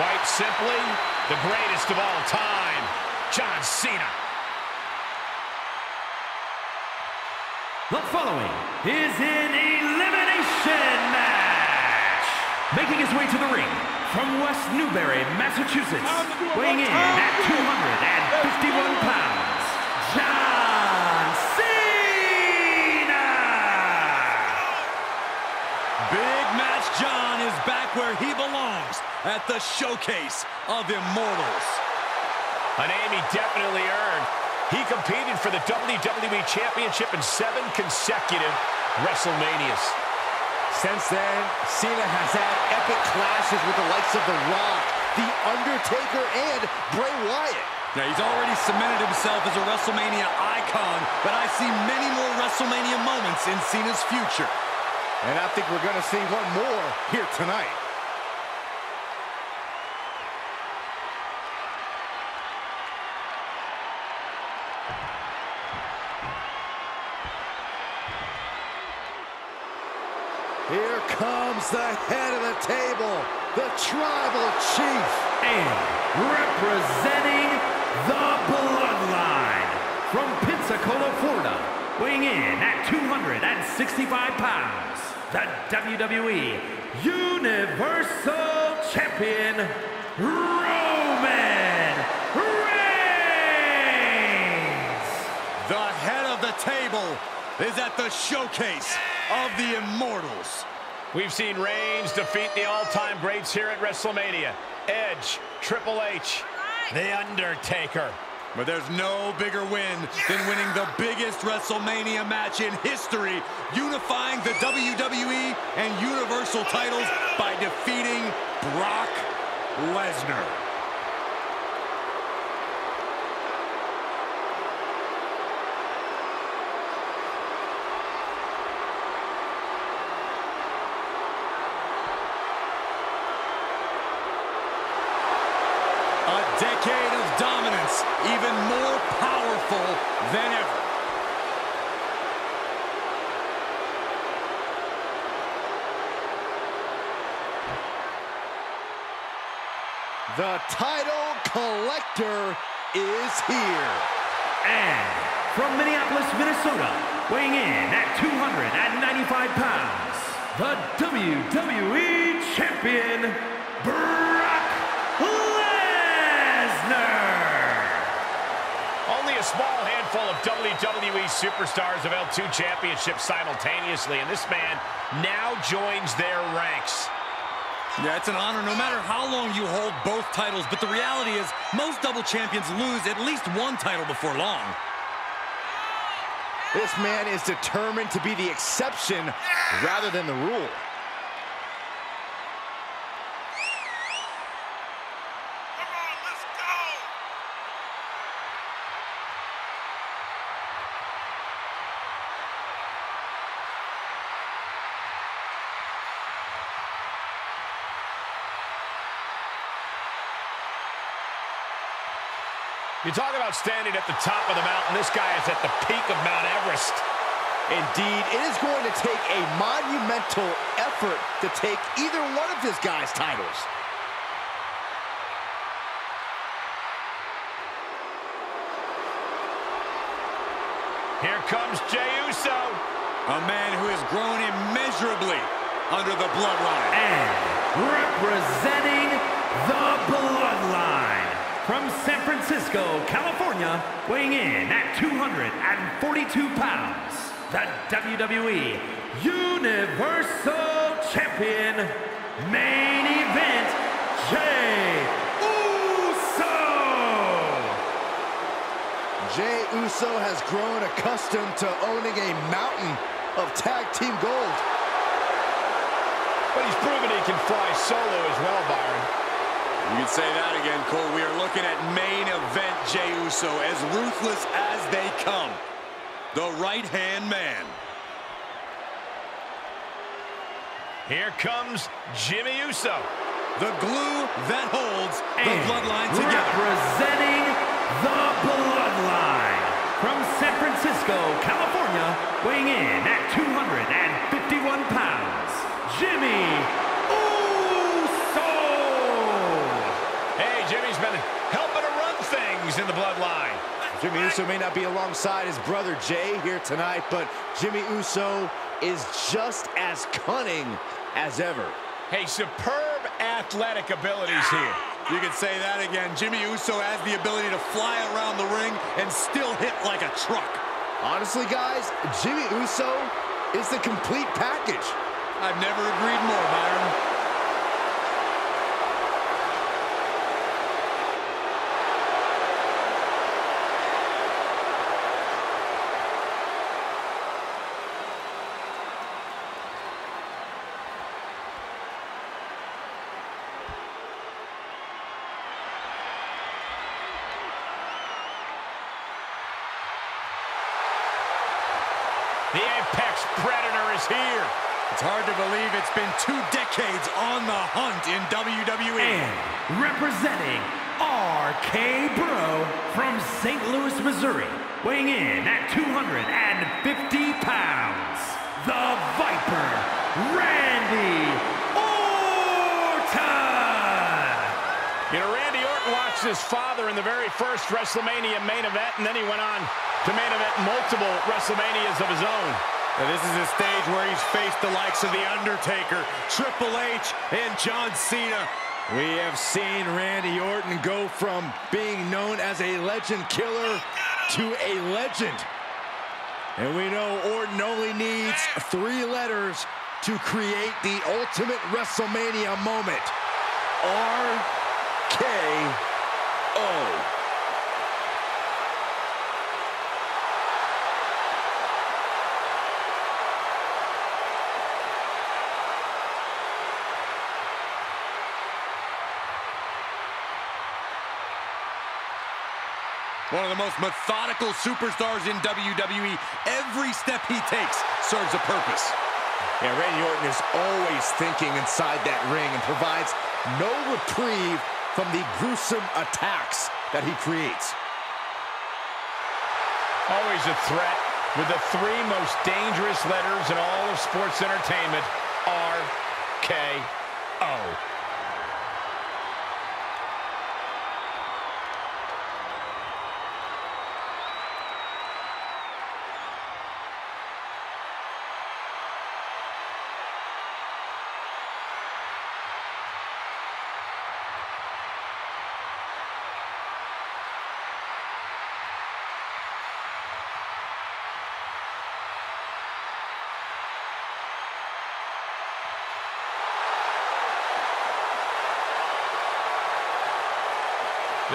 Quite simply, the greatest of all time, John Cena. The following is an elimination match. Making his way to the ring from West Newbury, Massachusetts, weighing in at 251 pounds, John Cena! Big Match John is back where he belongs at the Showcase of Immortals. A name he definitely earned. He competed for the WWE Championship in seven consecutive WrestleManias. Since then, Cena has had epic clashes with the likes of The Rock, The Undertaker, and Bray Wyatt. Now, he's already cemented himself as a WrestleMania icon, but I see many more WrestleMania moments in Cena's future. And I think we're going to see one more here tonight. Comes the head of the table, the Tribal Chief. And representing the Bloodline from Pensacola, Florida, weighing in at 265 pounds, the WWE Universal Champion, Roman Reigns! The head of the table is at the Showcase of the Immortals. We've seen Reigns defeat the all-time greats here at WrestleMania. Edge, Triple H, The Undertaker. But there's no bigger win than winning the biggest WrestleMania match in history, unifying the WWE and Universal titles by defeating Brock Lesnar. A decade of dominance, even more powerful than ever. The title collector is here. And from Minneapolis, Minnesota, weighing in at 295 pounds, the WWE Champion, Brock a small handful of WWE superstars have held two championships simultaneously, and this man now joins their ranks. Yeah, it's an honor no matter how long you hold both titles, but the reality is most double champions lose at least one title before long. This man is determined to be the exception rather than the rule. You talk about standing at the top of the mountain. This guy is at the peak of Mount Everest. Indeed, it is going to take a monumental effort to take either one of this guy's titles. Here comes Jey Uso. A man who has grown immeasurably under the bloodline. And representing the Bloodline from San Francisco, California, weighing in at 242 pounds, the WWE Universal Champion, main event, Jey Uso! Jey Uso has grown accustomed to owning a mountain of tag team gold. But he's proven he can fly solo as well, Byron. Say that again, Cole. We are looking at main event Jey Uso, as ruthless as they come. The right-hand man. Here comes Jimmy Uso. The glue that holds the And bloodline together. Representing the Bloodline from San Francisco, California, weighing in at 251 pounds, Jimmy Uso! Jimmy's been helping to run things in the bloodline. Jimmy Uso may not be alongside his brother Jey here tonight, but Jimmy Uso is just as cunning as ever. Hey, superb athletic abilities here. You can say that again. Jimmy Uso has the ability to fly around the ring and still hit like a truck. Honestly, guys, Jimmy Uso is the complete package. I've never agreed more, Byron. Is here. It's hard to believe it's been two decades on the hunt in WWE. And representing RK Bro from St. Louis, Missouri, weighing in at 250 pounds, the Viper, Randy Orton! You know, Randy Orton watched his father in the very first WrestleMania main event, and then he went on to main event multiple WrestleManias of his own. This is a stage where he's faced the likes of The Undertaker, Triple H, and John Cena. We have seen Randy Orton go from being known as a legend killer to a legend. And we know Orton only needs three letters to create the ultimate WrestleMania moment. R-K-O. One of the most methodical superstars in WWE. Every step he takes serves a purpose. Yeah, Randy Orton is always thinking inside that ring and provides no reprieve from the gruesome attacks that he creates. Always a threat with the three most dangerous letters in all of sports entertainment, R-K-O.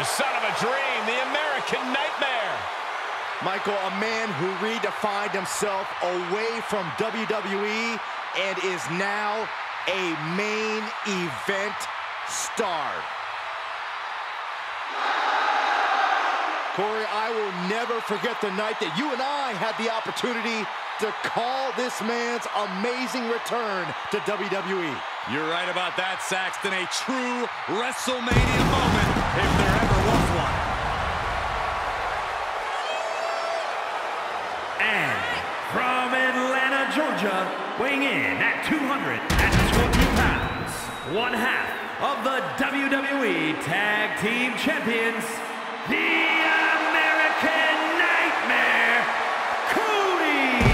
Son of a dream, the American Nightmare. Michael, a man who redefined himself away from WWE and is now a main event star. Corey, I will never forget the night that you and I had the opportunity to call this man's amazing return to WWE. You're right about that, Saxton. A true WrestleMania moment, if there ever Atlanta, weighing in at 220 pounds, one half of the WWE Tag Team Champions, the American Nightmare, Cody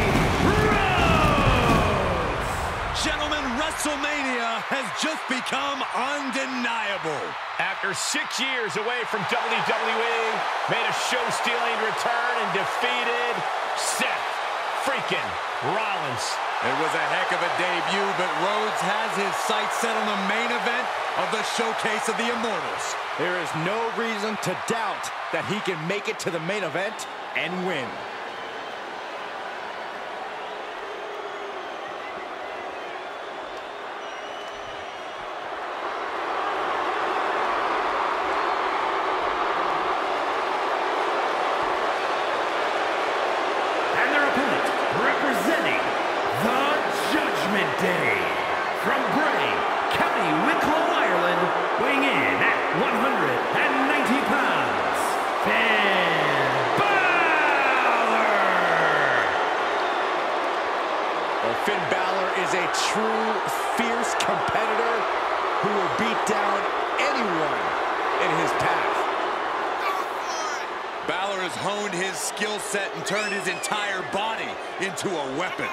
Rhodes! Gentlemen, WrestleMania has just become undeniable. After six years away from WWE, made a show-stealing return and defeated Seth freaking Rollins. It was a heck of a debut, but Rhodes has his sights set on the main event of the Showcase of the Immortals. There is no reason to doubt that he can make it to the main event and win. Weapon.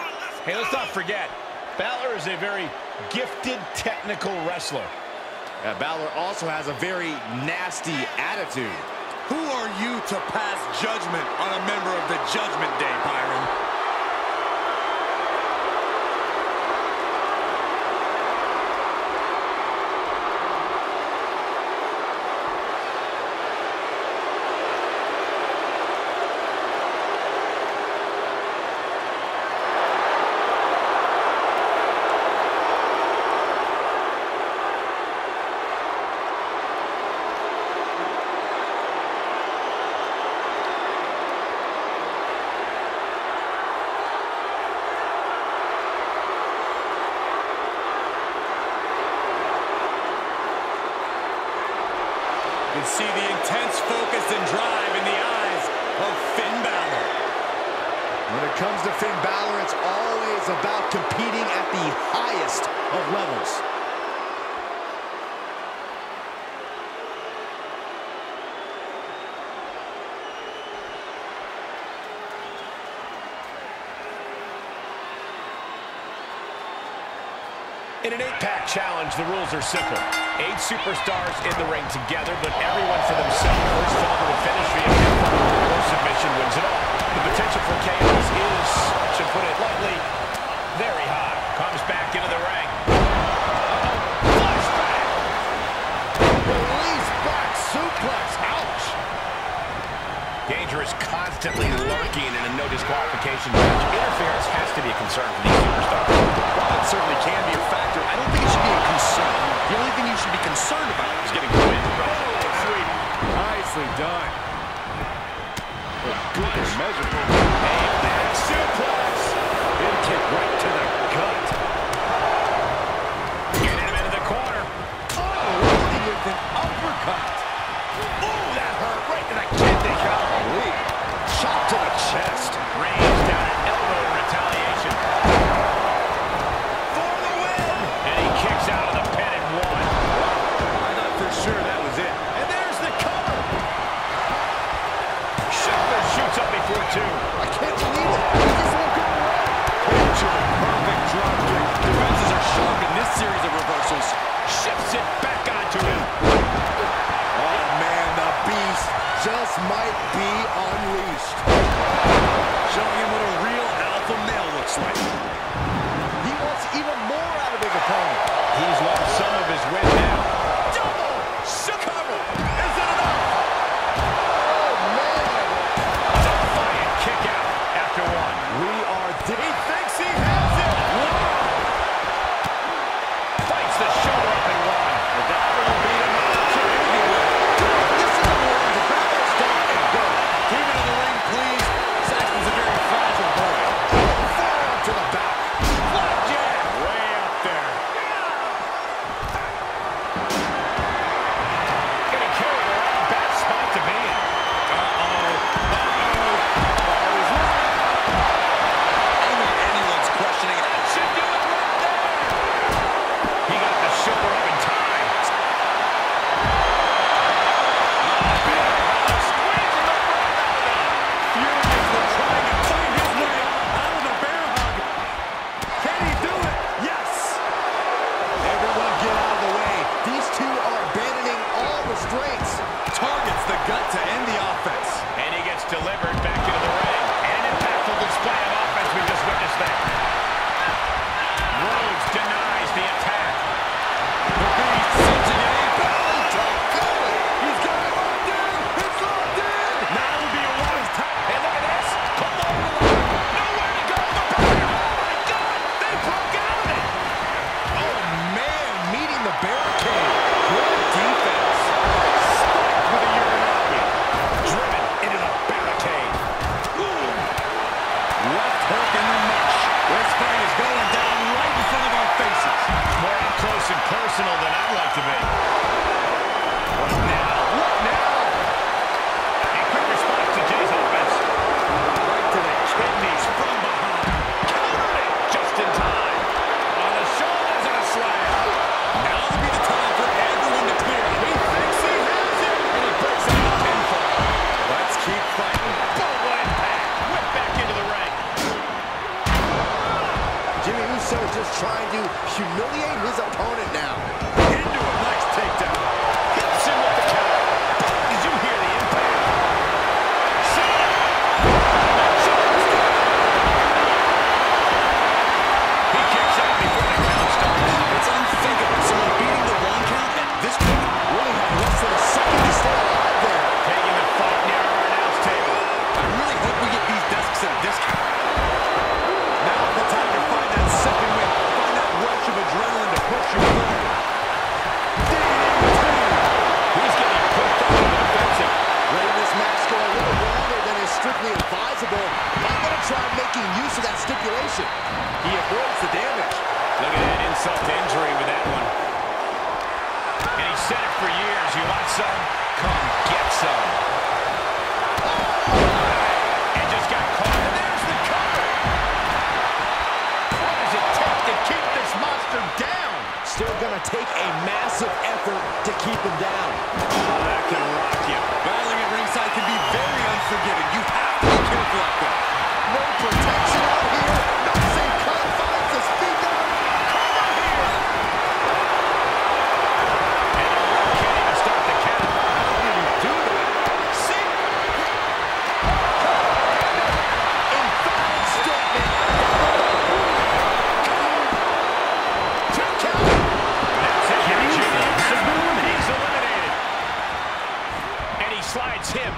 Hey, let's not forget, Balor is a very gifted technical wrestler. Yeah, Balor also has a very nasty attitude. Who are you to pass judgment on a member of the Judgment Day, Byron? can see the intense focus and drive in the eyes of Finn Balor. When it comes to Finn Balor, it's always about competing at the highest of levels. In an eight-pack challenge, the rules are simple. Eight superstars in the ring together, but everyone for themselves. First fall to the finish via submission wins it all. The potential for chaos is, to put it lightly, very high. Comes back into the ring. Flashback. Release back suplex. Ouch. Danger is constantly lurking in a no disqualification match. Interference has to be a concern for these superstars. While it certainly can be a factor, I don't think it should be a concern. The only thing you should be concerned about is getting the win. Oh, sweet. Nicely done. Good measure. His win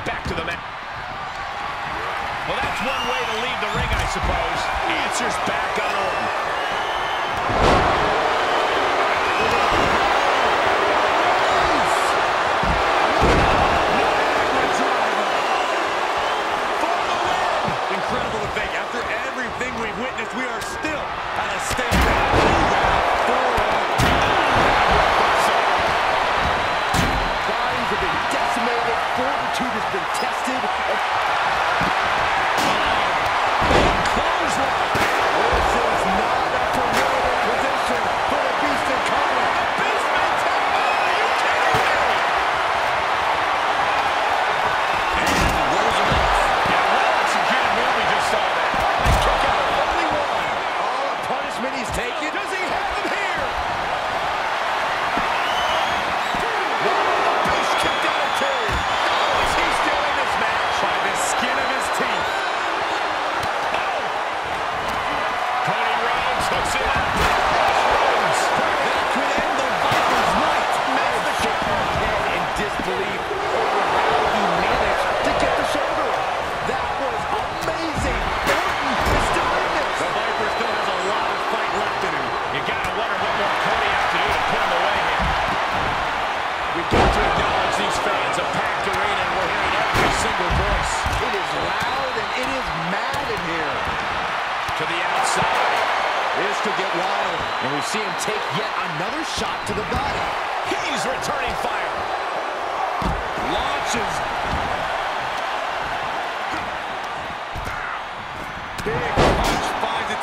back to the mat. Well, that's one way to leave the ring, I suppose. Answers back on Orton.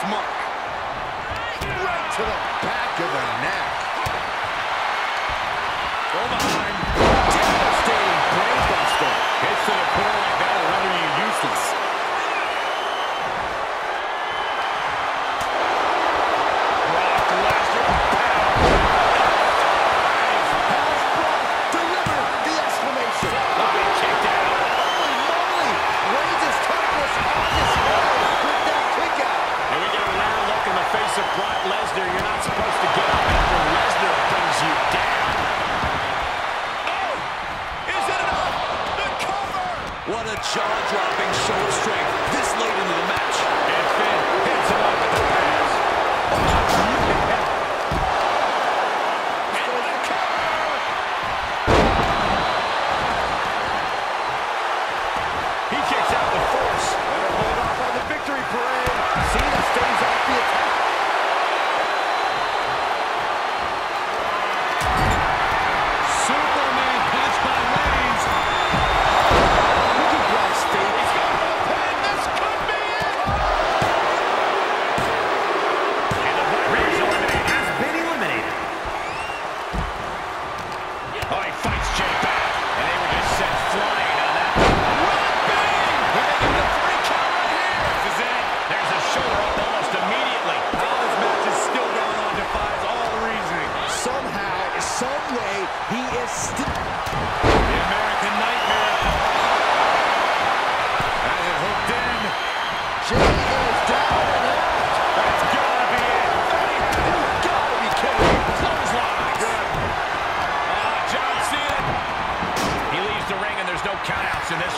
mark. Right to the back of the neck.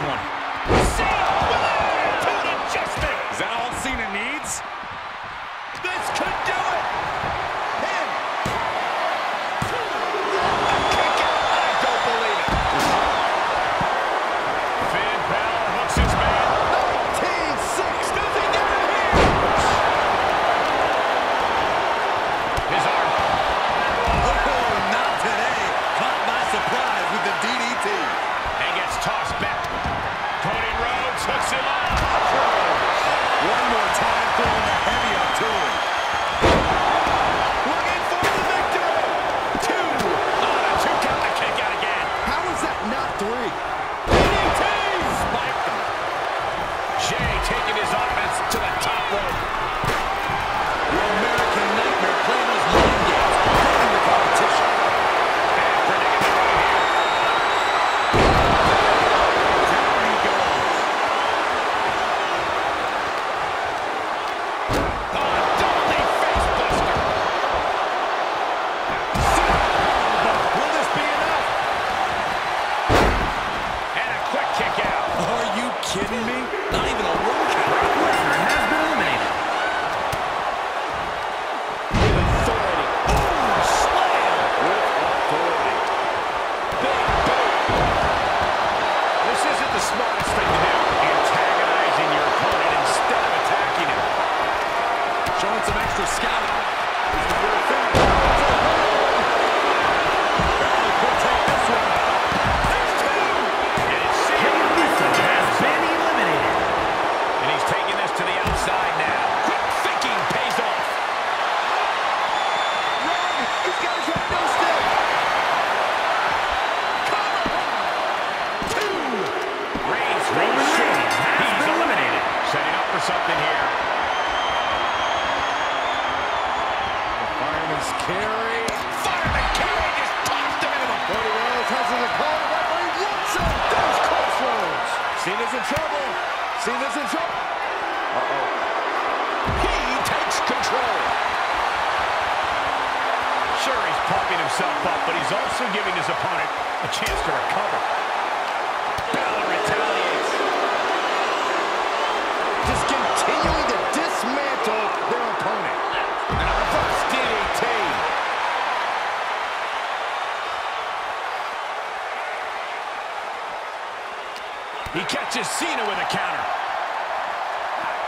one.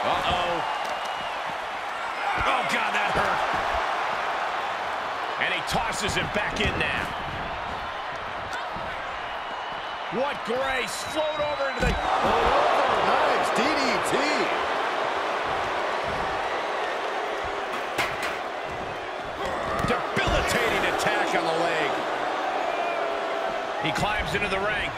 Uh-oh. Oh, God, that hurt. And he tosses it back in now. What grace. Float over into the... Oh, nice DDT. Debilitating attack on the leg. He climbs into the ring.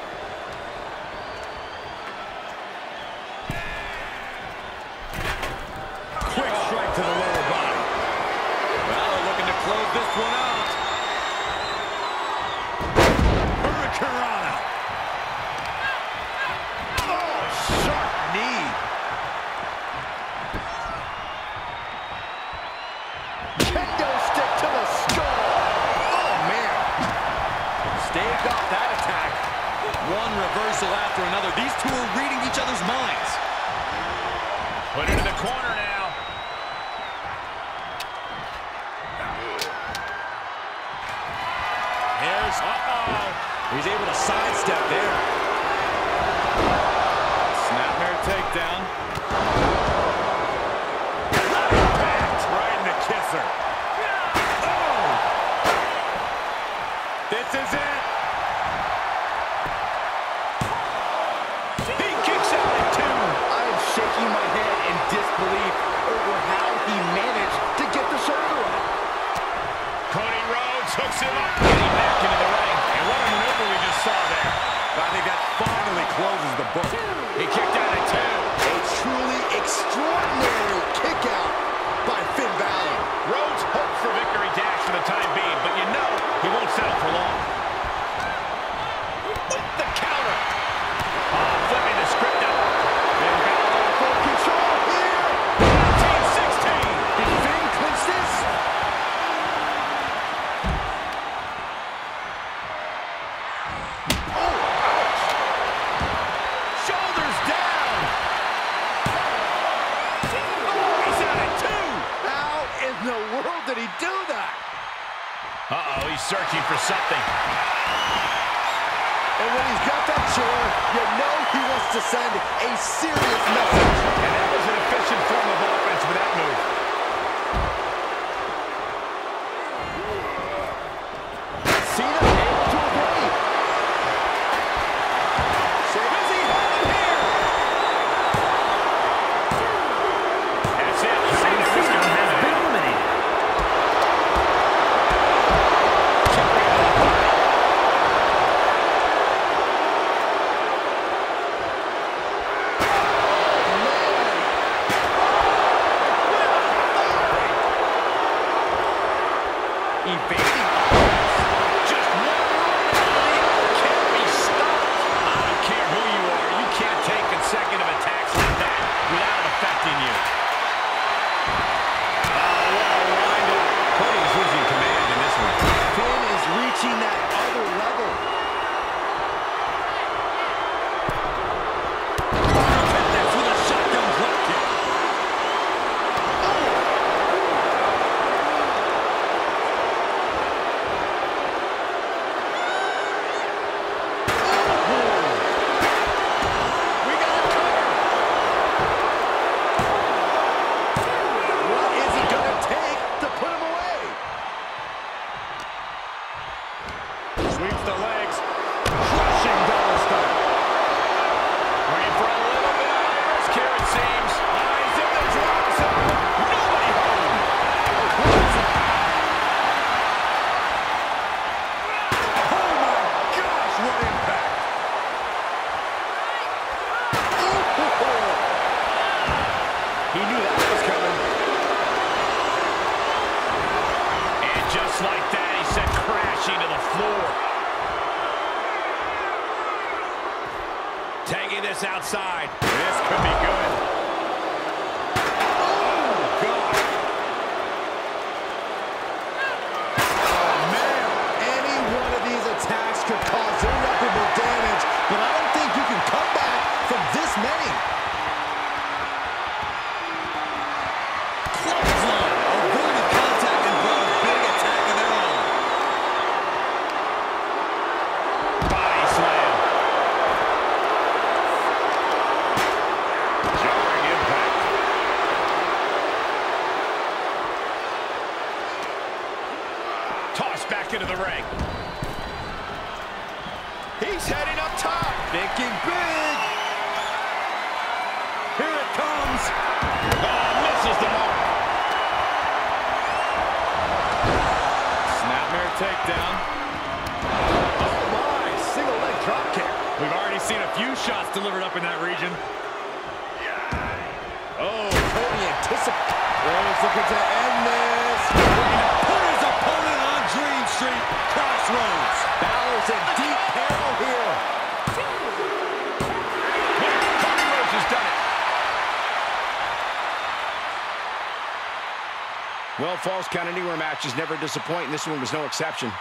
One reversal after another. These two are reading each other's minds. Put into the corner now. Here's, uh-oh. He's able to sidestep there. for long. in deep peril here. Well, Falls Count Anywhere matches never disappoint, and this one was no exception.